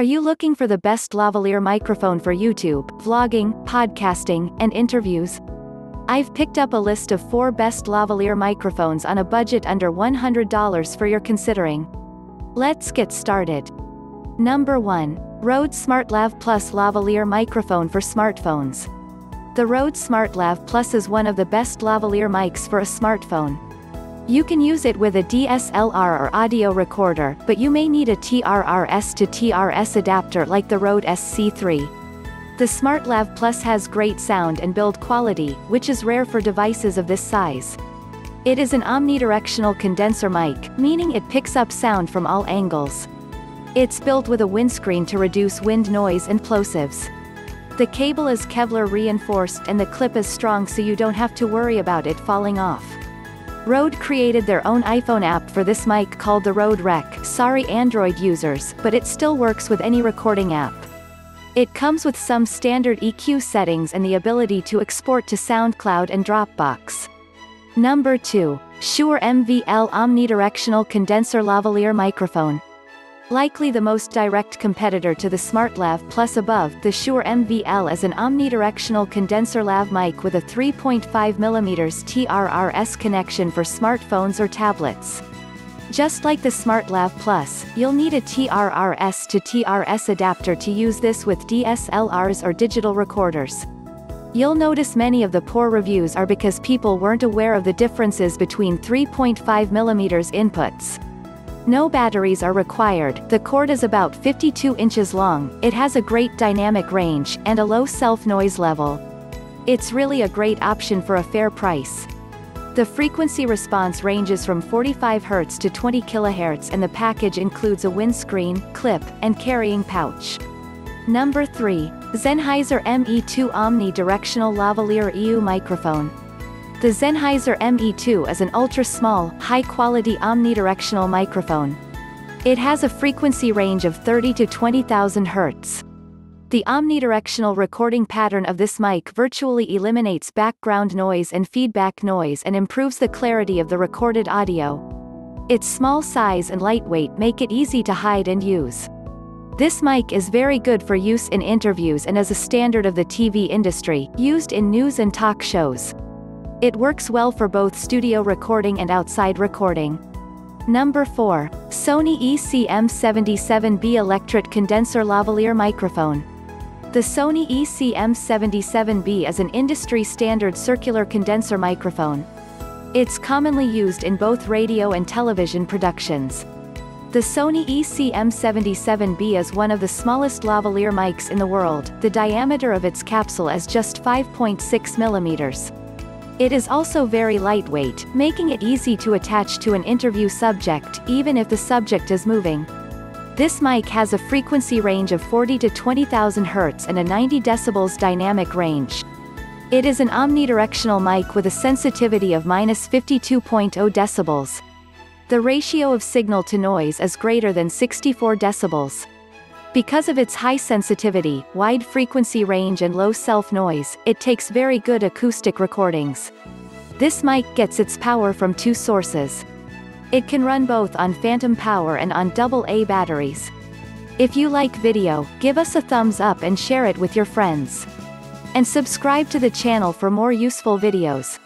Are you looking for the best lavalier microphone for YouTube, vlogging, podcasting, and interviews? I've picked up a list of 4 best lavalier microphones on a budget under $100 for your considering. Let's get started. Number 1. Rode SmartLav Plus Lavalier Microphone for Smartphones. The Rode SmartLav Plus is one of the best lavalier mics for a smartphone. You can use it with a DSLR or audio recorder, but you may need a TRRS to TRS adapter like the Rode SC3. The SmartLav Plus has great sound and build quality, which is rare for devices of this size. It is an omnidirectional condenser mic, meaning it picks up sound from all angles. It's built with a windscreen to reduce wind noise and plosives. The cable is Kevlar reinforced and the clip is strong so you don't have to worry about it falling off. Rode created their own iPhone app for this mic called the Rode Rec, sorry Android users, but it still works with any recording app. It comes with some standard EQ settings and the ability to export to SoundCloud and Dropbox. Number 2. Shure MVL Omnidirectional Condenser Lavalier Microphone. Likely the most direct competitor to the SmartLav Plus above, the Shure MVL is an omnidirectional condenser lav mic with a 3.5mm TRRS connection for smartphones or tablets. Just like the SmartLav Plus, you'll need a TRRS to TRS adapter to use this with DSLRs or digital recorders. You'll notice many of the poor reviews are because people weren't aware of the differences between 3.5mm inputs. No batteries are required, the cord is about 52 inches long, it has a great dynamic range, and a low self-noise level. It's really a great option for a fair price. The frequency response ranges from 45 Hz to 20 kHz and the package includes a windscreen, clip, and carrying pouch. Number 3. Sennheiser ME2 Omni Directional Lavalier EU Microphone. The Sennheiser ME2 is an ultra-small, high-quality omnidirectional microphone. It has a frequency range of 30 to 20,000 Hz. The omnidirectional recording pattern of this mic virtually eliminates background noise and feedback noise and improves the clarity of the recorded audio. Its small size and lightweight make it easy to hide and use. This mic is very good for use in interviews and as a standard of the TV industry, used in news and talk shows. It works well for both studio recording and outside recording. Number 4. Sony ECM77B Electret Condenser Lavalier Microphone. The Sony ECM77B is an industry-standard circular condenser microphone. It's commonly used in both radio and television productions. The Sony ECM77B is one of the smallest lavalier mics in the world, the diameter of its capsule is just 5.6 millimeters. It is also very lightweight, making it easy to attach to an interview subject, even if the subject is moving. This mic has a frequency range of 40 to 20,000 Hz and a 90 decibels dynamic range. It is an omnidirectional mic with a sensitivity of minus 52.0 decibels. The ratio of signal to noise is greater than 64 decibels. Because of its high sensitivity, wide frequency range and low self-noise, it takes very good acoustic recordings. This mic gets its power from two sources. It can run both on phantom power and on AA batteries. If you like video, give us a thumbs up and share it with your friends. And subscribe to the channel for more useful videos.